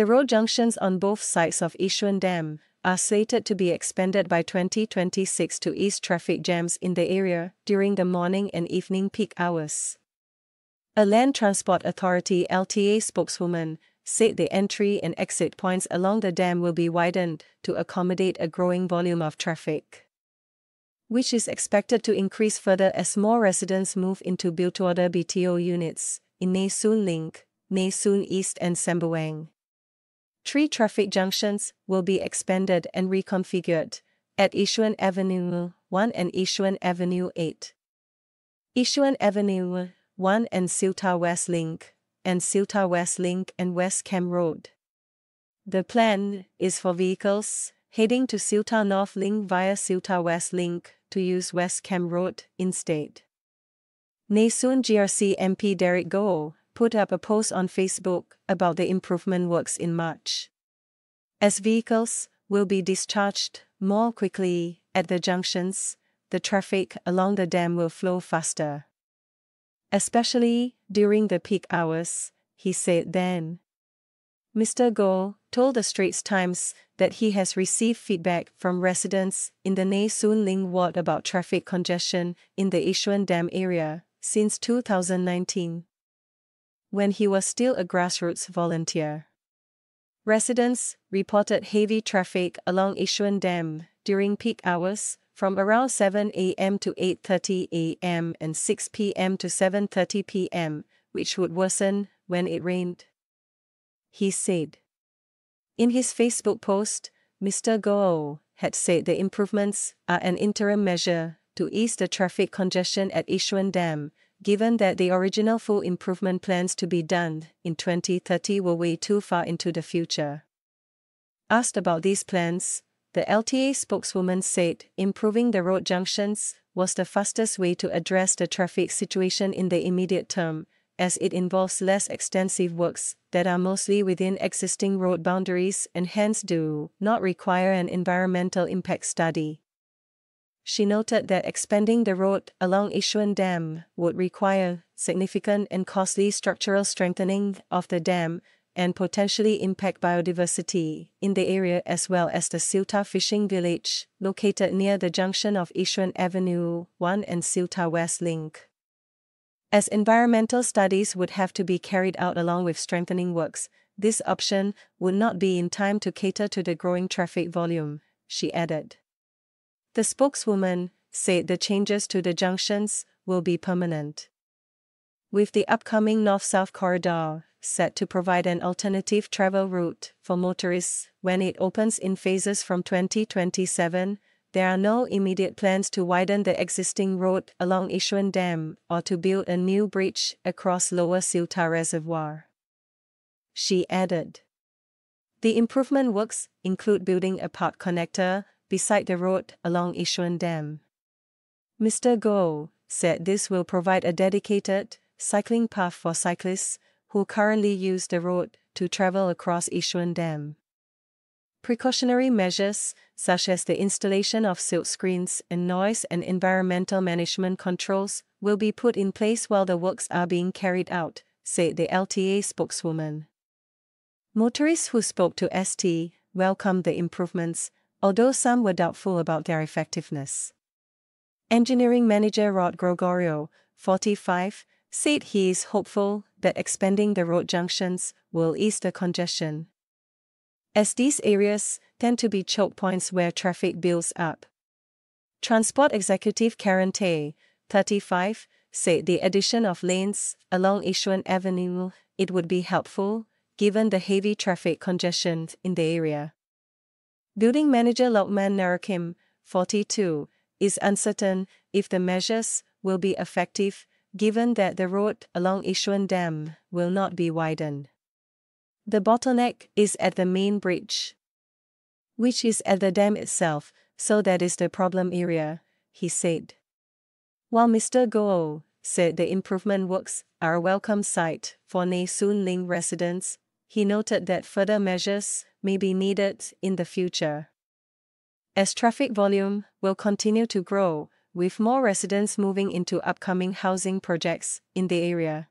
The road junctions on both sides of Yishun Dam are slated to be expanded by 2026 to ease traffic jams in the area during the morning and evening peak hours. A Land Transport Authority LTA spokeswoman said the entry and exit points along the dam will be widened to accommodate a growing volume of traffic, which is expected to increase further as more residents move into built order BTO units in Nee Soon Link, Nee Soon East, and Sembawang. Three traffic junctions will be expanded and reconfigured at Yishun Avenue 1 and Yishun Avenue 8. Yishun Avenue 1 and Seletar West Link, and Seletar West Link and West Camp Road. The plan is for vehicles heading to Seletar North Link via Seletar West Link to use West Camp Road instead. Soon GRC MP Derek Goh put up a post on Facebook about the improvement works in March. As vehicles will be discharged more quickly at the junctions, the traffic along the dam will flow faster. Especially during the peak hours, he said then. Mr. Goh told the Straits Times that he has received feedback from residents in the Nee Soon Link ward about traffic congestion in the Yishun Dam area since 2019 when he was still a grassroots volunteer. Residents reported heavy traffic along Yishun Dam during peak hours from around 7 a.m. to 8:30 a.m. and 6 p.m. to 7:30 p.m., which would worsen when it rained. He said. In his Facebook post, Mr. Goh had said the improvements are an interim measure to ease the traffic congestion at Yishun Dam given that the original full improvement plans to be done in 2030 were way too far into the future. Asked about these plans, the LTA spokeswoman said improving the road junctions was the fastest way to address the traffic situation in the immediate term, as it involves less extensive works that are mostly within existing road boundaries and hence do not require an environmental impact study. She noted that expanding the road along Yishun Dam would require significant and costly structural strengthening of the dam and potentially impact biodiversity in the area as well as the Seletar fishing village, located near the junction of Yishun Avenue 1 and Seletar West Link. As environmental studies would have to be carried out along with strengthening works, this option would not be in time to cater to the growing traffic volume, she added. The spokeswoman said the changes to the junctions will be permanent. With the upcoming North South Corridor set to provide an alternative travel route for motorists when it opens in phases from 2027, there are no immediate plans to widen the existing road along Yishun Dam or to build a new bridge across Lower Seletar Reservoir. She added. The improvement works include building a park connector beside the road along Yishun Dam. Mr. Goh said this will provide a dedicated cycling path for cyclists who currently use the road to travel across Yishun Dam. Precautionary measures, such as the installation of silt screens and noise and environmental management controls, will be put in place while the works are being carried out, said the LTA spokeswoman. Motorists who spoke to ST welcomed the improvements, although some were doubtful about their effectiveness. Engineering manager Rod Gregorio, 45, said he is hopeful that expanding the road junctions will ease the congestion. As these areas tend to be choke points where traffic builds up. Transport executive Karen Tay, 35, said the addition of lanes along Yishun Avenue it would be helpful given the heavy traffic congestion in the area. Building manager Lokman Narakim, 42, is uncertain if the measures will be effective given that the road along Yishun Dam will not be widened. The bottleneck is at the main bridge, which is at the dam itself, so that is the problem area, he said. While Mr. Goh said the improvement works are a welcome sight for Nee Soon Link residents, he noted that further measures may be needed in the future. As traffic volume will continue to grow, with more residents moving into upcoming housing projects in the area.